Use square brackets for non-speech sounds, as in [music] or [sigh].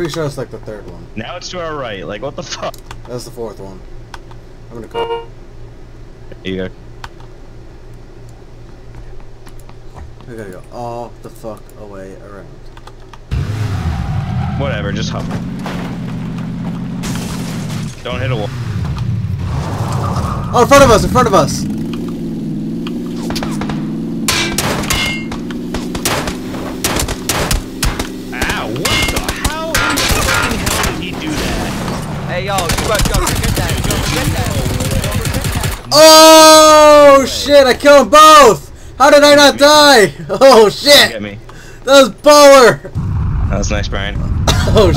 Pretty sure it's like the third one. Now it's to our right. Like, what the fuck? That's the fourth one. I'm gonna call. You go. We gotta go all the fuck away around. Whatever, just hop. Don't hit a wall. Oh, in front of us! In front of us! Hey yo, you got to get that, get that. Oh shit! I killed them both! How did I not die? [laughs] Oh shit! Get me. That was baller! That was nice, Bryan. [laughs] Oh